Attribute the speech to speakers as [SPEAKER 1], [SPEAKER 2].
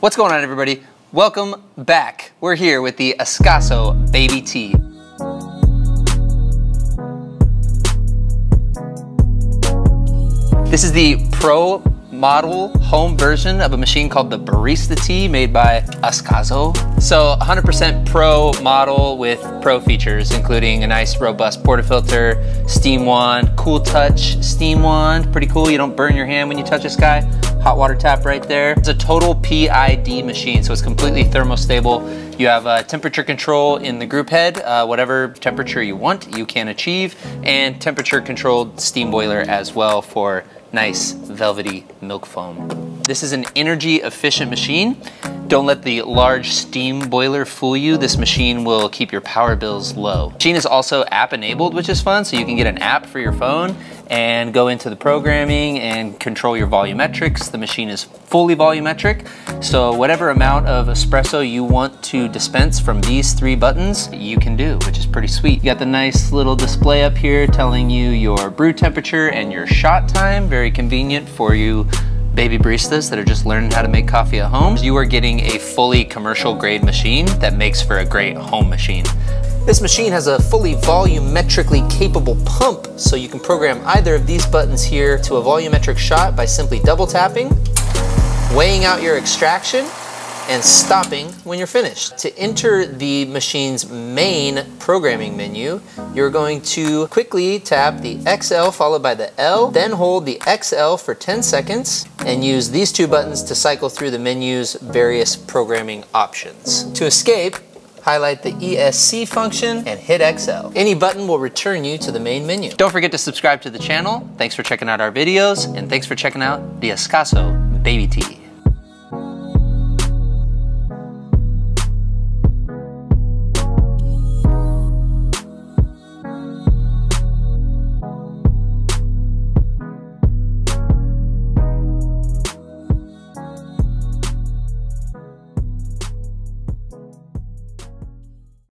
[SPEAKER 1] What's going on everybody? Welcome back. We're here with the Ascaso Baby T. This is the Pro model home version of a machine called the Barista T made by Ascaso. So 100% pro model with pro features, including a nice robust portafilter, steam wand, cool touch steam wand, pretty cool. You don't burn your hand when you touch this guy. Hot water tap right there. It's a total PID machine, so it's completely thermostable. You have a temperature control in the group head, uh, whatever temperature you want, you can achieve, and temperature controlled steam boiler as well for nice velvety milk foam. This is an energy efficient machine. Don't let the large steam boiler fool you. This machine will keep your power bills low. Machine is also app enabled, which is fun. So you can get an app for your phone and go into the programming and control your volumetrics. The machine is fully volumetric. So whatever amount of espresso you want to dispense from these three buttons, you can do, which is pretty sweet. You got the nice little display up here telling you your brew temperature and your shot time. Very convenient for you baby baristas that are just learning how to make coffee at home, you are getting a fully commercial grade machine that makes for a great home machine. This machine has a fully volumetrically capable pump, so you can program either of these buttons here to a volumetric shot by simply double tapping, weighing out your extraction, and stopping when you're finished. To enter the machine's main programming menu, you're going to quickly tap the XL followed by the L, then hold the XL for 10 seconds and use these two buttons to cycle through the menu's various programming options. To escape, highlight the ESC function and hit XL. Any button will return you to the main menu. Don't forget to subscribe to the channel. Thanks for checking out our videos and thanks for checking out the Ascaso Baby T.